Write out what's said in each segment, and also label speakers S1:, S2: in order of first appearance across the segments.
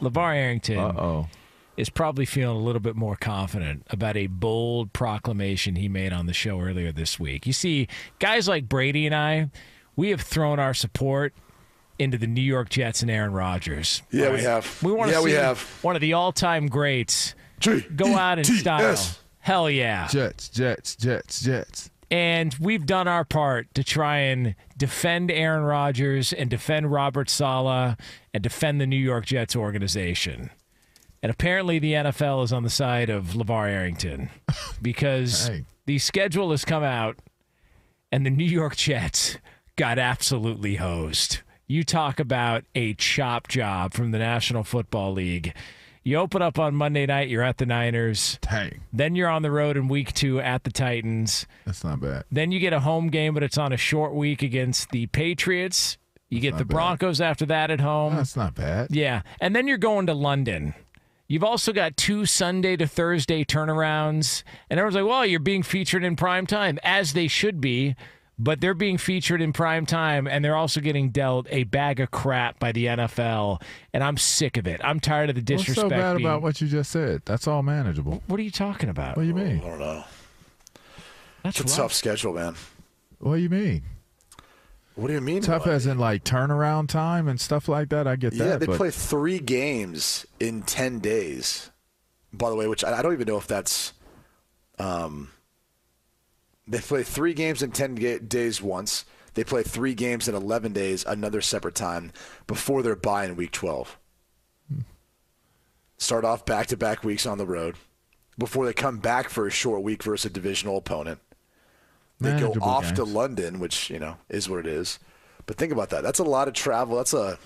S1: LaVar Arrington
S2: Uh oh.
S1: is probably feeling a little bit more confident about a bold proclamation he made on the show earlier this week. You see, guys like Brady and I, we have thrown our support into the New York Jets and Aaron Rodgers.
S3: Yeah,
S1: All
S3: we have.
S1: We want to
S3: Yeah,
S1: see
S3: we have.
S1: one of the all-time greats go out in style. Hell yeah.
S2: Jets, Jets, Jets, Jets.
S1: And we've done our part to try and defend Aaron Rodgers and defend Robert Saleh and defend the New York Jets organization. And apparently the NFL is on the side of LaVar Arrington because
S2: Hey.
S1: the schedule has come out and the New York Jets got absolutely hosed. You talk about a chop job from the National Football League. You open up on Monday night, you're at the Niners.
S2: Dang,
S1: Then you're on the road in week two at the Titans.
S2: that's not bad.
S1: Then you get a home game, but it's on a short week against the Patriots. You get
S2: not
S1: the
S2: bad.
S1: Broncos after that at home.
S2: That's not bad.
S1: Yeah. And then you're going to London. You've also got two Sunday to Thursday turnarounds. And everyone's like, well, you're being featured in prime time, as they should be. But they're being featured in prime time, and they're also getting dealt a bag of crap by the NFL. And I'm sick of it. I'm tired of the disrespect.
S2: What's
S1: disrespect.
S2: so bad
S1: being-
S2: about what you just said? That's all manageable.
S1: What are you talking about?
S2: What do you mean?
S3: I don't know.
S1: That's
S3: It's a tough schedule, man.
S2: What do you mean?
S3: What do you mean?
S2: Tough as in like turnaround time and stuff like that. I get that.
S3: Yeah, they
S2: but
S3: play three games in ten days. By the way, which I, I don't even know if that's. Um, they play three games in ten ga- days once. They play three games in eleven days, another separate time before their bye in week twelve. Start off back to back weeks on the road before they come back for a short week versus a divisional opponent. They go
S2: Manageable
S3: off to. London, which you know is what it is. But think about that. That's a lot of travel. That's a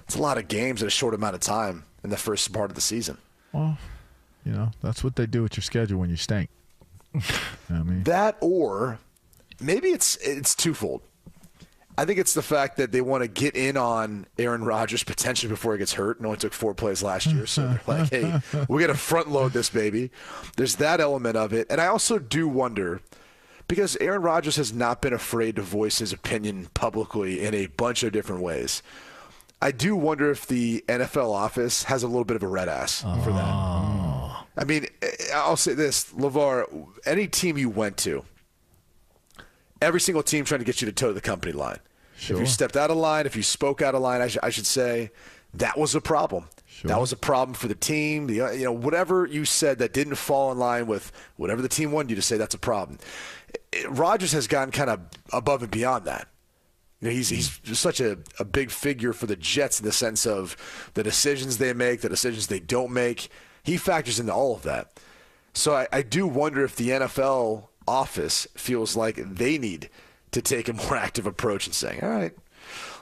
S3: that's a lot of games in a short amount of time in the first part of the season.
S2: Well, you know, that's what they do with your schedule when you stink. You know what I mean,
S3: That or maybe it's it's twofold. I think it's the fact that they want to get in on Aaron Rodgers potentially before he gets hurt. And only took four plays last year, so they're like, "Hey, we got to front load this baby." There's that element of it, and I also do wonder because Aaron Rodgers has not been afraid to voice his opinion publicly in a bunch of different ways. I do wonder if the NFL office has a little bit of a red ass for that. Oh. I mean, eh, I'll say this, LaVar, any team you went to, every single team trying to get you to toe the company line. If you stepped out of line, if you spoke out of line, I, sh- I should say, that was a problem.
S2: Sure.
S3: That was a problem for the team. The you know whatever you said that didn't fall in line with whatever the team wanted you to say, that's a problem. It- Rodgers has gone kind of above and beyond that. You know, he's he's just such a, a big figure for the Jets in the sense of the decisions they make, the decisions they don't make. He factors into all of that. So I, I do wonder if the NFL office feels like they need to take a more active approach and saying, all right,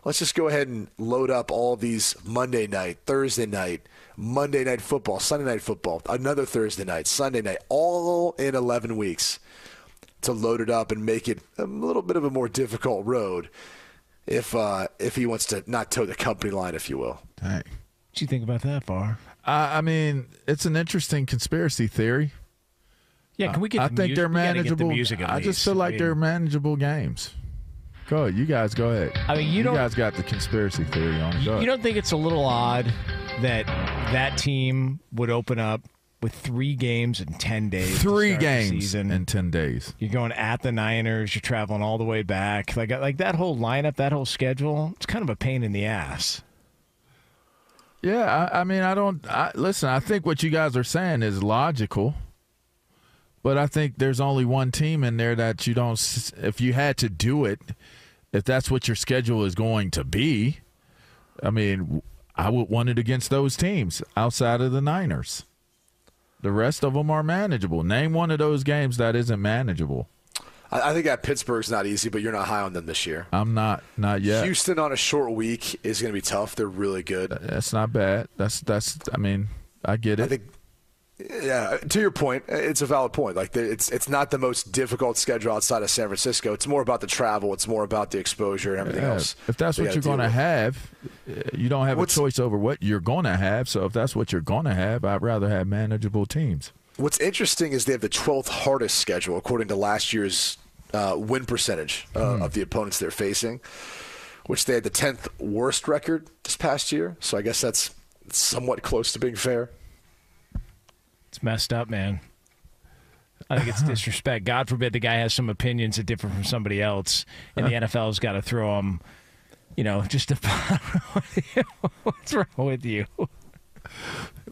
S3: let's just go ahead and load up all these Monday night, Thursday night, Monday night football, Sunday night football, another Thursday night, Sunday night, all in 11 weeks to load it up and make it a little bit of a more difficult road if uh, if he wants to not toe the company line, if you will.
S2: dang.
S1: What you think about that, Far?
S2: I, I mean, it's an interesting conspiracy theory.
S1: Yeah, can we get?
S2: I
S1: the
S2: think
S1: music?
S2: they're
S1: the
S2: manageable.
S1: music
S2: I just feel like
S1: I
S2: they're manageable games. Go ahead, you guys. Go ahead.
S1: I mean, you don't-
S2: guys got the conspiracy theory on.
S1: You, you don't think it's a little odd that that team would open up with three games in ten days?
S2: three games in ten days.
S1: You're going at the Niners. You're traveling all the way back. Like uh, like that whole lineup, that whole schedule. It's kind of a pain in the ass.
S2: Yeah, I, I mean, I don't I, listen. I think what you guys are saying is logical, but I think there's only one team in there that you don't. If you had to do it, if that's what your schedule is going to be, I mean, I would want it against those teams outside of the Niners. The rest of them are manageable. Name one of those games that isn't manageable.
S3: I, I think that Pittsburgh's not easy, but you're not high on them this year.
S2: I'm not, not yet.
S3: Houston on a short week is going to be tough. They're really good.
S2: That's not bad. That's that's. I mean, I get it.
S3: I think, yeah. To your point, it's a valid point. Like it's it's not the most difficult schedule outside of San Francisco. It's more about the travel. It's more about the exposure and everything
S2: Yeah,
S3: else.
S2: If that's what you're going to have, uh, you don't have
S3: What's-
S2: a choice over what you're going to have. So if that's what you're going to have, I'd rather have manageable teams.
S3: What's interesting is they have the 12th hardest schedule according to last year's uh, win percentage uh, of the opponents they're facing, which they had the 10th worst record this past year. So I guess that's somewhat close to being fair.
S1: It's messed up, man. I think it's disrespect. God forbid the guy has some opinions that differ from somebody else, and the NFL's got to throw him, you know, just a. What's wrong with you?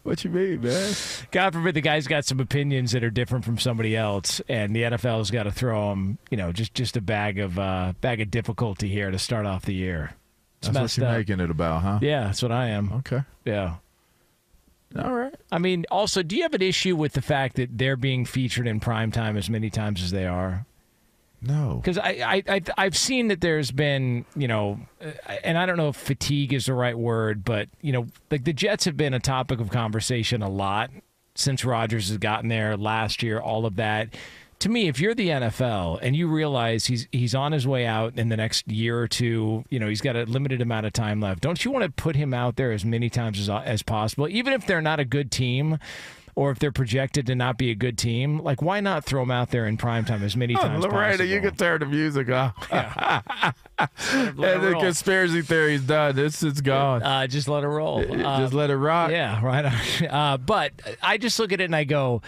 S2: What you mean, man?
S1: God forbid the guy's got some opinions that are different from somebody else, and the NFL's got to throw him, you know, just just a bag of uh, bag of difficulty here to start off the year. It's
S2: That's what you're
S1: up.
S2: making it about, huh?
S1: Yeah, that's what I am.
S2: Okay.
S1: Yeah.
S2: All right.
S1: I mean, also, do you have an issue with the fact that they're being featured in prime time as many times as they are?
S2: No.
S1: Because I, I, I, I've seen that there's been, you know, uh, and I don't know if fatigue is the right word, but, you know, like the Jets have been a topic of conversation a lot since Rodgers has gotten there last year, all of that. To me, if you're the NFL and you realize he's he's on his way out in the next year or two, you know he's got a limited amount of time left. Don't you want to put him out there as many times as as possible, even if they're not a good team, or if they're projected to not be a good team? Like, why not throw them out there in prime time as many times?
S2: Lorena,
S1: possible?
S2: you can turn the music off.
S1: Let
S2: and the
S1: roll.
S2: conspiracy theory's done. It's it's gone.
S1: Uh, just let it roll. Uh,
S2: Just let it rock.
S1: yeah, right. Uh, but I just look at it and I go,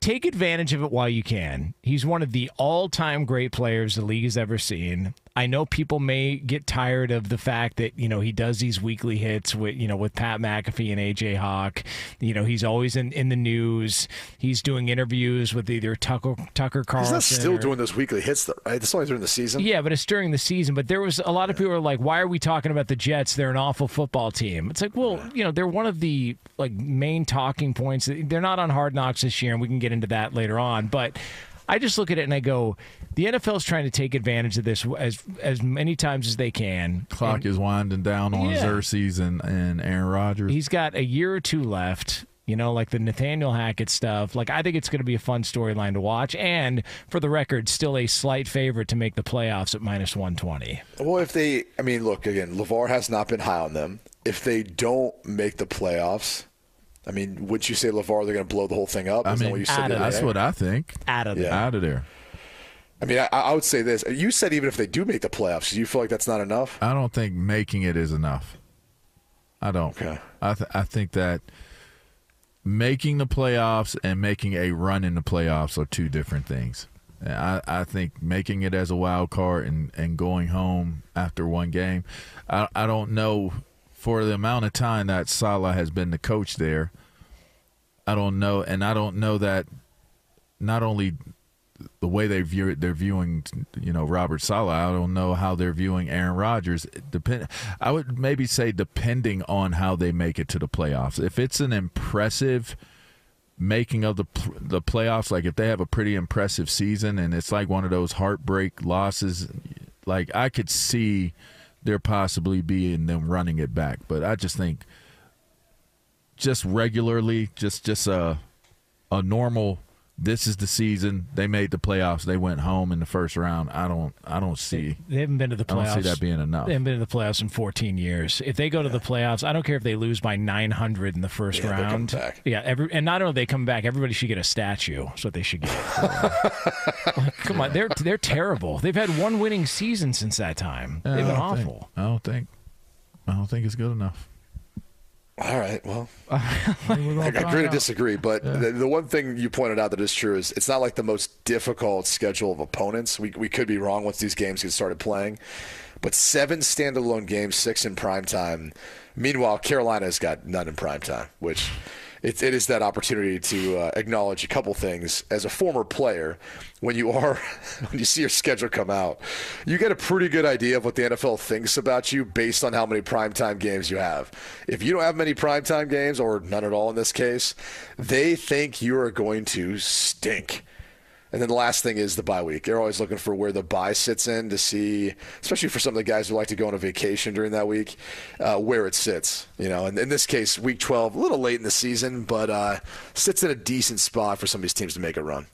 S1: take advantage of it while you can. He's one of the all-time great players the league has ever seen. I know people may get tired of the fact that you know he does these weekly hits with you know with Pat McAfee and AJ Hawk. You know he's always in, in the news. He's doing interviews with either Tucker Tucker
S3: He's
S1: Carlson.
S3: not still
S1: or-
S3: doing those weekly hits, though, right? It's only during the season.
S1: yeah, but it's during the season. But there was a lot of people are like, "Why are we talking about the Jets? They're an awful football team." It's like, well, you know, they're one of the like main talking points. They're not on Hard Knocks this year, and we can get into that later on. But I just look at it and I go, the NFL is trying to take advantage of this as as many times as they can.
S2: Clock is winding down on
S1: Yeah.
S2: Xerxes and, and Aaron Rodgers.
S1: He's got a year or two left. You know, like the Nathaniel Hackett stuff. Like, I think it's going to be a fun storyline to watch. And for the record, still a slight favorite to make the playoffs at minus 120.
S3: Well, if they, I mean, look again. LaVar has not been high on them. If they don't make the playoffs, I mean, would you say LaVar they're going to blow the whole thing up?
S2: I
S3: Isn't that
S2: mean,
S3: what you said
S1: out
S3: the
S1: of
S3: other
S2: That's what I think.
S1: Out of there.
S3: Yeah.
S2: Out of there.
S3: I mean, I, I would say this. You said even if they do make the playoffs, do you feel like that's not enough?
S2: I don't think making it is enough. I don't.
S3: Okay.
S2: I th- I think that making the playoffs and making a run in the playoffs are two different things. I, I think making it as a wild card and, and going home after one game, I, I don't know for the amount of time that Saleh has been the coach there. I don't know, and I don't know that not only the way they view it, they're viewing, you know, Robert Saleh. I don't know how they're viewing Aaron Rodgers. Depend. I would maybe say depending on how they make it to the playoffs. If it's an impressive making of the the playoffs, like if they have a pretty impressive season and it's like one of those heartbreak losses, like I could see there possibly being them running it back. But I just think just regularly, just just a a normal. This is the season. They made the playoffs. They went home in the first round. I don't. I don't see.
S1: They haven't been to the playoffs.
S2: I
S1: playoffs.
S2: don't see that being enough.
S1: They haven't been to the playoffs in 14 years. If they go to the playoffs, I don't care if they lose by 900 in the first
S3: Yeah,
S1: round.
S3: back.
S1: Yeah, every and not only they come back, everybody should get a statue. That's what they should get. Like, come on, they're they're terrible. They've had one winning season since that time.
S2: I
S1: They've been
S2: don't think-
S1: awful.
S2: I don't think. I don't think it's good enough.
S3: All right. Well, I agree to disagree, but the, the one thing you pointed out that is true is it's not like the most difficult schedule of opponents. We, we could be wrong once these games get started playing, but seven standalone games, six in prime time. Meanwhile, Carolina's got none in prime time, which it, it is that opportunity to uh, acknowledge a couple things as a former player. When you are, when you see your schedule come out, you get a pretty good idea of what the NFL thinks about you based on how many primetime games you have. If you don't have many primetime games, or none at all in this case, they think you are going to stink. And then the last thing is the bye week. They're always looking for where the bye sits in to see, especially for some of the guys who like to go on a vacation during that week, uh, where it sits. You know, and in this case, week 12, a little late in the season, but uh, sits in a decent spot for some of these teams to make a run.